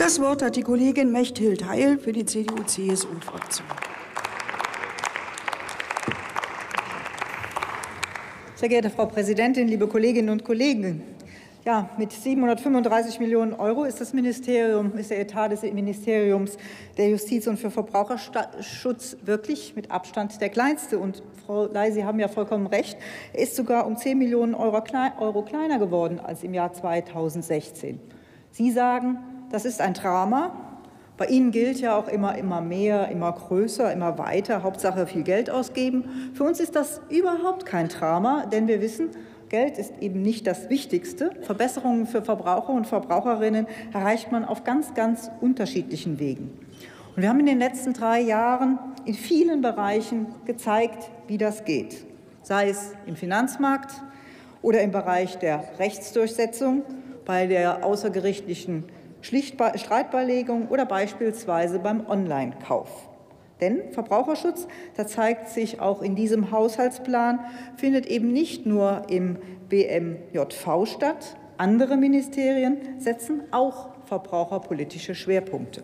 Das Wort hat die Kollegin Mechthild Heil für die CDU-CSU-Fraktion. Sehr geehrte Frau Präsidentin, liebe Kolleginnen und Kollegen! Ja, mit 735 Millionen Euro ist das Ministerium, ist der Etat des Ministeriums der Justiz und für Verbraucherschutz wirklich mit Abstand der kleinste. Und Frau Ley, Sie haben ja vollkommen recht, er ist sogar um 10 Millionen Euro kleiner geworden als im Jahr 2016. Sie sagen, das ist ein Drama. Bei Ihnen gilt ja auch immer, immer mehr, immer größer, immer weiter, Hauptsache viel Geld ausgeben. Für uns ist das überhaupt kein Drama, denn wir wissen, Geld ist eben nicht das Wichtigste. Verbesserungen für Verbraucher und Verbraucherinnen erreicht man auf ganz, ganz unterschiedlichen Wegen. Und wir haben in den letzten drei Jahren in vielen Bereichen gezeigt, wie das geht, sei es im Finanzmarkt oder im Bereich der Rechtsdurchsetzung, bei der außergerichtlichen Streitbeilegung oder beispielsweise beim Online-Kauf. Denn Verbraucherschutz, da zeigt sich auch in diesem Haushaltsplan, findet eben nicht nur im BMJV statt. Andere Ministerien setzen auch verbraucherpolitische Schwerpunkte.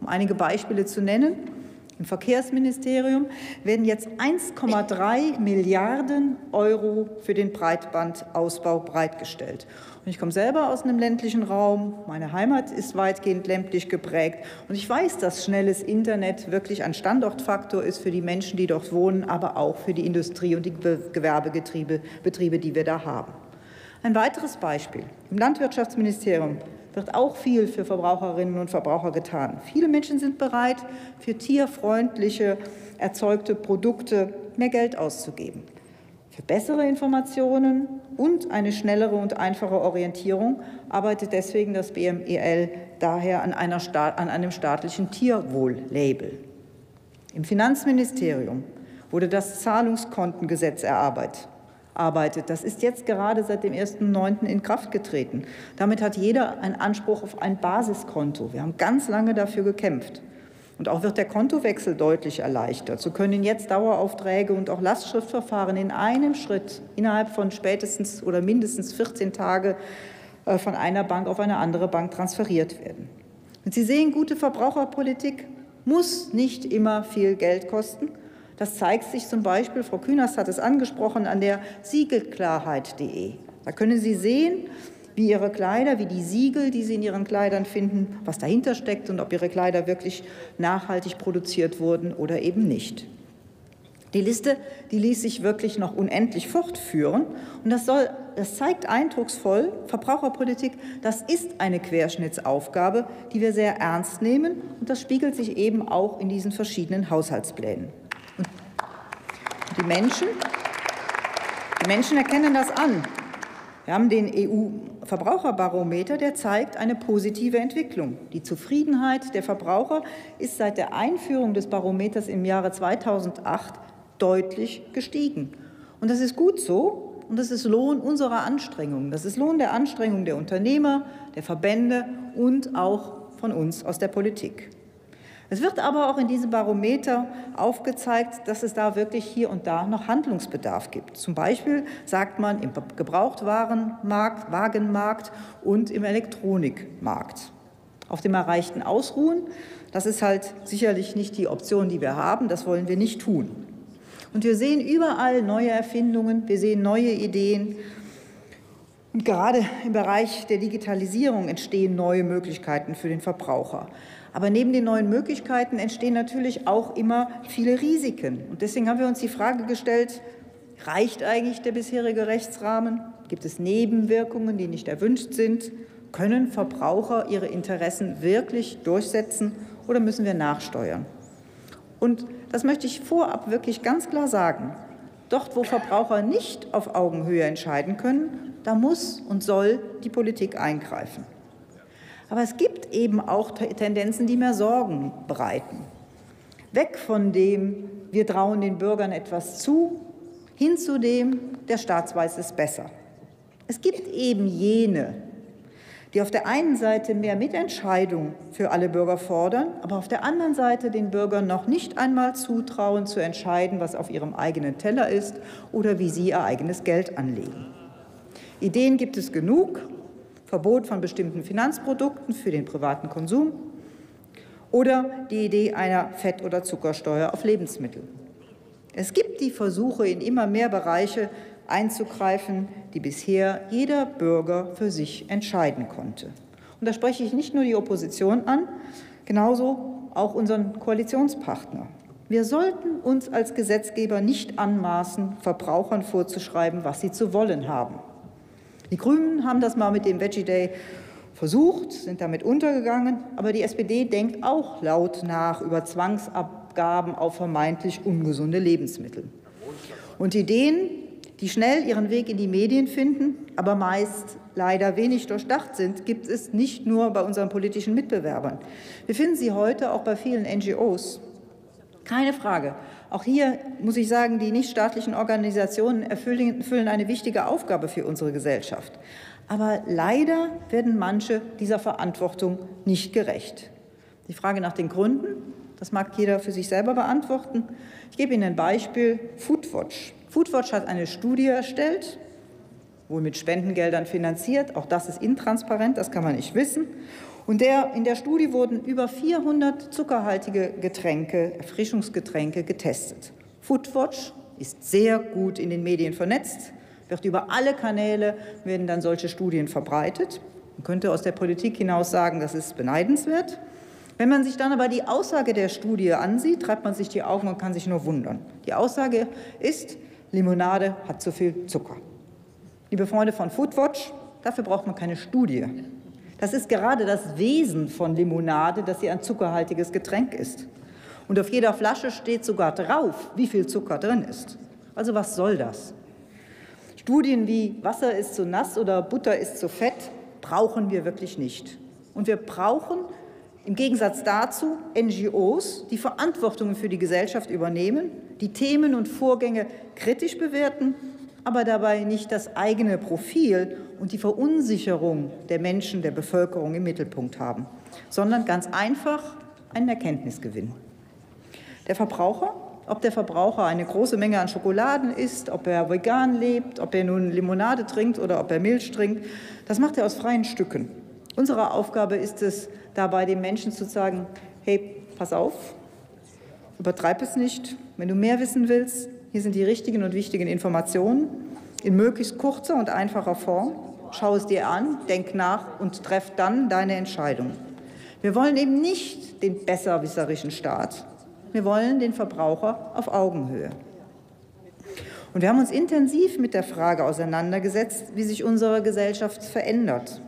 Um einige Beispiele zu nennen, im Verkehrsministerium werden jetzt 1,3 Milliarden Euro für den Breitbandausbau bereitgestellt. Und ich komme selber aus einem ländlichen Raum. Meine Heimat ist weitgehend ländlich geprägt. Und ich weiß, dass schnelles Internet wirklich ein Standortfaktor ist für die Menschen, die dort wohnen, aber auch für die Industrie und die Gewerbebetriebe, Betriebe, die wir da haben. Ein weiteres Beispiel. Im Landwirtschaftsministerium wird auch viel für Verbraucherinnen und Verbraucher getan. Viele Menschen sind bereit, für tierfreundliche erzeugte Produkte mehr Geld auszugeben. Für bessere Informationen und eine schnellere und einfache Orientierung arbeitet deswegen das BMEL daher an, an einem staatlichen Tierwohl-Label. Im Finanzministerium wurde das Zahlungskontengesetz erarbeitet arbeitet. Das ist jetzt gerade seit dem 1.9. in Kraft getreten. Damit hat jeder einen Anspruch auf ein Basiskonto. Wir haben ganz lange dafür gekämpft. Und auch wird der Kontowechsel deutlich erleichtert. So können jetzt Daueraufträge und auch Lastschriftverfahren in einem Schritt innerhalb von spätestens oder mindestens 14 Tage äh, von einer Bank auf eine andere Bank transferiert werden. Und Sie sehen, gute Verbraucherpolitik muss nicht immer viel Geld kosten. Das zeigt sich zum Beispiel, Frau Künast hat es angesprochen, an der Siegelklarheit.de. Da können Sie sehen, wie Ihre Kleider, wie die Siegel, die Sie in Ihren Kleidern finden, was dahinter steckt und ob Ihre Kleider wirklich nachhaltig produziert wurden oder eben nicht. Die Liste, die ließ sich wirklich noch unendlich fortführen. Und das, soll, das zeigt eindrucksvoll, Verbraucherpolitik, das ist eine Querschnittsaufgabe, die wir sehr ernst nehmen. Und das spiegelt sich eben auch in diesen verschiedenen Haushaltsplänen. Die Menschen, die Menschen erkennen das an. Wir haben den EU-Verbraucherbarometer, der zeigt eine positive Entwicklung. Die Zufriedenheit der Verbraucher ist seit der Einführung des Barometers im Jahre 2008 deutlich gestiegen. Und das ist gut so und das ist Lohn unserer Anstrengungen. Das ist Lohn der Anstrengungen der Unternehmer, der Verbände und auch von uns aus der Politik. Es wird aber auch in diesem Barometer aufgezeigt, dass es da wirklich hier und da noch Handlungsbedarf gibt. Zum Beispiel sagt man im Gebrauchtwarenmarkt, Wagenmarkt und im Elektronikmarkt. Auf dem Erreichten ausruhen, das ist halt sicherlich nicht die Option, die wir haben. Das wollen wir nicht tun. Und wir sehen überall neue Erfindungen, wir sehen neue Ideen. Und gerade im Bereich der Digitalisierung entstehen neue Möglichkeiten für den Verbraucher. Aber neben den neuen Möglichkeiten entstehen natürlich auch immer viele Risiken. Und deswegen haben wir uns die Frage gestellt, reicht eigentlich der bisherige Rechtsrahmen? Gibt es Nebenwirkungen, die nicht erwünscht sind? Können Verbraucher ihre Interessen wirklich durchsetzen oder müssen wir nachsteuern? Und das möchte ich vorab wirklich ganz klar sagen. Dort, wo Verbraucher nicht auf Augenhöhe entscheiden können, da muss und soll die Politik eingreifen. Aber es gibt eben auch Tendenzen, die mehr Sorgen bereiten. Weg von dem, wir trauen den Bürgern etwas zu, hin zu dem, der Staat weiß es besser. Es gibt eben jene, die auf der einen Seite mehr Mitentscheidung für alle Bürger fordern, aber auf der anderen Seite den Bürgern noch nicht einmal zutrauen, zu entscheiden, was auf ihrem eigenen Teller ist oder wie sie ihr eigenes Geld anlegen. Ideen gibt es genug, Verbot von bestimmten Finanzprodukten für den privaten Konsum oder die Idee einer Fett- oder Zuckersteuer auf Lebensmittel. Es gibt die Versuche, in immer mehr Bereiche einzugreifen, die bisher jeder Bürger für sich entscheiden konnte. Und da spreche ich nicht nur die Opposition an, genauso auch unseren Koalitionspartner. Wir sollten uns als Gesetzgeber nicht anmaßen, Verbrauchern vorzuschreiben, was sie zu wollen haben. Die Grünen haben das mal mit dem Veggie Day versucht, sind damit untergegangen, aber die SPD denkt auch laut nach über Zwangsabgaben auf vermeintlich ungesunde Lebensmittel. Und Ideen, die schnell ihren Weg in die Medien finden, aber meist leider wenig durchdacht sind, gibt es nicht nur bei unseren politischen Mitbewerbern. Wir finden sie heute auch bei vielen NGOs. Keine Frage. Auch hier muss ich sagen, die nichtstaatlichen Organisationen erfüllen, eine wichtige Aufgabe für unsere Gesellschaft. Aber leider werden manche dieser Verantwortung nicht gerecht. Die Frage nach den Gründen, das mag jeder für sich selber beantworten. Ich gebe Ihnen ein Beispiel. Foodwatch. Foodwatch hat eine Studie erstellt, wohl mit Spendengeldern finanziert. Auch das ist intransparent, das kann man nicht wissen. Und der, in der Studie wurden über 400 zuckerhaltige Getränke, Erfrischungsgetränke getestet. Foodwatch ist sehr gut in den Medien vernetzt, wird über alle Kanäle werden dann solche Studien verbreitet. Man könnte aus der Politik hinaus sagen, das ist beneidenswert. Wenn man sich dann aber die Aussage der Studie ansieht, treibt man sich die Augen und kann sich nur wundern. Die Aussage ist, Limonade hat zu viel Zucker. Liebe Freunde von Foodwatch, dafür braucht man keine Studie. Das ist gerade das Wesen von Limonade, dass sie ein zuckerhaltiges Getränk ist. Und auf jeder Flasche steht sogar drauf, wie viel Zucker drin ist. Also was soll das? Studien wie Wasser ist zu nass oder Butter ist zu fett brauchen wir wirklich nicht. Und wir brauchen im Gegensatz dazu NGOs, die Verantwortung für die Gesellschaft übernehmen, die Themen und Vorgänge kritisch bewerten aber dabei nicht das eigene Profil und die Verunsicherung der Menschen, der Bevölkerung im Mittelpunkt haben, sondern ganz einfach einen Erkenntnisgewinn. Der Verbraucher, ob der Verbraucher eine große Menge an Schokoladen isst, ob er vegan lebt, ob er nun Limonade trinkt oder ob er Milch trinkt, das macht er aus freien Stücken. Unsere Aufgabe ist es, dabei den Menschen zu sagen, hey, pass auf, übertreib es nicht. Wenn du mehr wissen willst, hier sind die richtigen und wichtigen Informationen in möglichst kurzer und einfacher Form. Schau es dir an, denk nach und treff dann deine Entscheidung. Wir wollen eben nicht den besserwisserischen Staat. Wir wollen den Verbraucher auf Augenhöhe. Und wir haben uns intensiv mit der Frage auseinandergesetzt, wie sich unsere Gesellschaft verändert,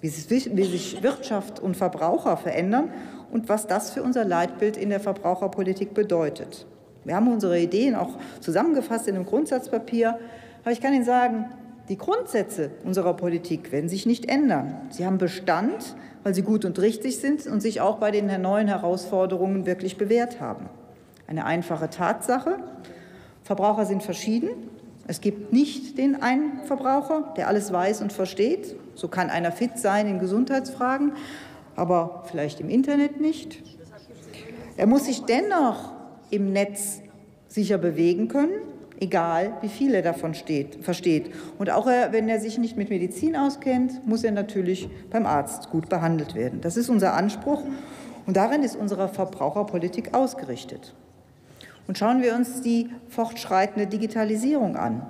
wie sich Wirtschaft und Verbraucher verändern und was das für unser Leitbild in der Verbraucherpolitik bedeutet. Wir haben unsere Ideen auch zusammengefasst in einem Grundsatzpapier. Aber ich kann Ihnen sagen, die Grundsätze unserer Politik werden sich nicht ändern. Sie haben Bestand, weil sie gut und richtig sind und sich auch bei den neuen Herausforderungen wirklich bewährt haben. Eine einfache Tatsache. Verbraucher sind verschieden. Es gibt nicht den einen Verbraucher, der alles weiß und versteht. So kann einer fit sein in Gesundheitsfragen, aber vielleicht im Internet nicht. Er muss sich dennoch im Netz sicher bewegen können, egal wie viel er davon steht, versteht. Und auch wenn er sich nicht mit Medizin auskennt, muss er natürlich beim Arzt gut behandelt werden. Das ist unser Anspruch und darin ist unsere Verbraucherpolitik ausgerichtet. Und schauen wir uns die fortschreitende Digitalisierung an.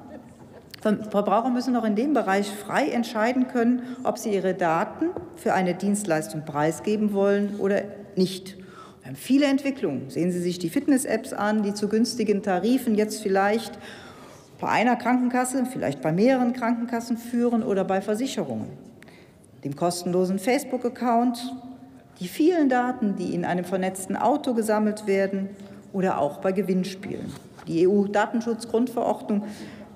Verbraucher müssen auch in dem Bereich frei entscheiden können, ob sie ihre Daten für eine Dienstleistung preisgeben wollen oder nicht. Haben viele Entwicklungen. Sehen Sie sich die Fitness-Apps an, die zu günstigen Tarifen jetzt vielleicht bei einer Krankenkasse, vielleicht bei mehreren Krankenkassen führen oder bei Versicherungen. Dem kostenlosen Facebook-Account, die vielen Daten, die in einem vernetzten Auto gesammelt werden oder auch bei Gewinnspielen. Die EU-Datenschutzgrundverordnung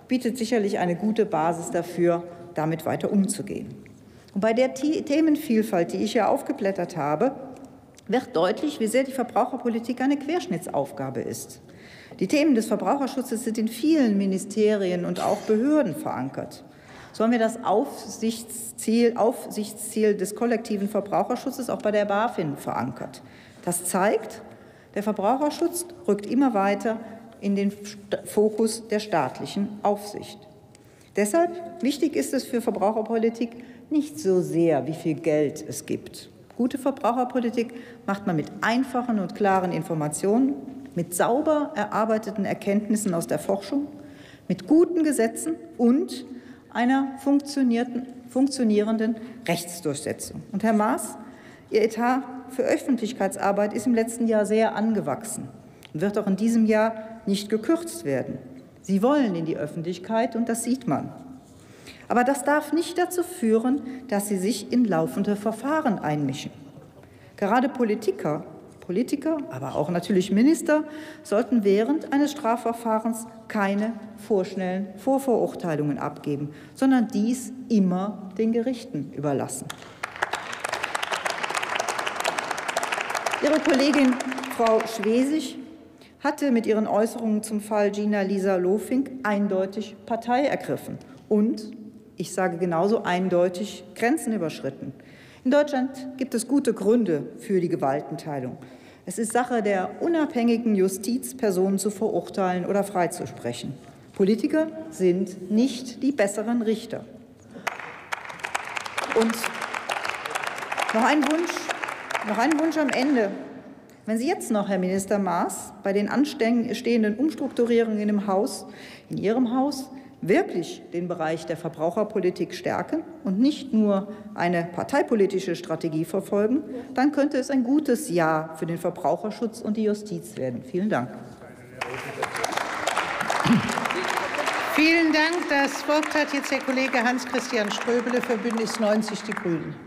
bietet sicherlich eine gute Basis dafür, damit weiter umzugehen. Und bei der Themenvielfalt, die ich hier aufgeblättert habe, wird deutlich, wie sehr die Verbraucherpolitik eine Querschnittsaufgabe ist. Die Themen des Verbraucherschutzes sind in vielen Ministerien und auch Behörden verankert. So haben wir das Aufsichtsziel, Aufsichtsziel des kollektiven Verbraucherschutzes auch bei der BaFin verankert. Das zeigt, der Verbraucherschutz rückt immer weiter in den Fokus der staatlichen Aufsicht. Deshalb wichtig ist es für Verbraucherpolitik, nicht so sehr, wie viel Geld es gibt. Gute Verbraucherpolitik macht man mit einfachen und klaren Informationen, mit sauber erarbeiteten Erkenntnissen aus der Forschung, mit guten Gesetzen und einer funktionierenden Rechtsdurchsetzung. Und Herr Maas, Ihr Etat für Öffentlichkeitsarbeit ist im letzten Jahr sehr angewachsen und wird auch in diesem Jahr nicht gekürzt werden. Sie wollen in die Öffentlichkeit, und das sieht man. Aber das darf nicht dazu führen, dass Sie sich in laufende Verfahren einmischen. Gerade Politiker, Politiker, aber auch natürlich Minister sollten während eines Strafverfahrens keine vorschnellen Vorverurteilungen abgeben, sondern dies immer den Gerichten überlassen. Ihre Kollegin Frau Schwesig hatte mit ihren Äußerungen zum Fall Gina Lisa Lofink eindeutig Partei ergriffen und, ich sage genauso eindeutig, Grenzen überschritten. In Deutschland gibt es gute Gründe für die Gewaltenteilung. Es ist Sache der unabhängigen Justiz, Personen zu verurteilen oder freizusprechen. Politiker sind nicht die besseren Richter. Und noch ein Wunsch noch ein Wunsch am Ende. Wenn Sie jetzt noch, Herr Minister Maas, bei den anstehenden Umstrukturierungen im Haus, in Ihrem Haus, wirklich den Bereich der Verbraucherpolitik stärken und nicht nur eine parteipolitische Strategie verfolgen, dann könnte es ein gutes Jahr für den Verbraucherschutz und die Justiz werden. Vielen Dank. Vielen Dank. Das Wort hat jetzt der Kollege Hans-Christian Ströbele für Bündnis 90 Die Grünen.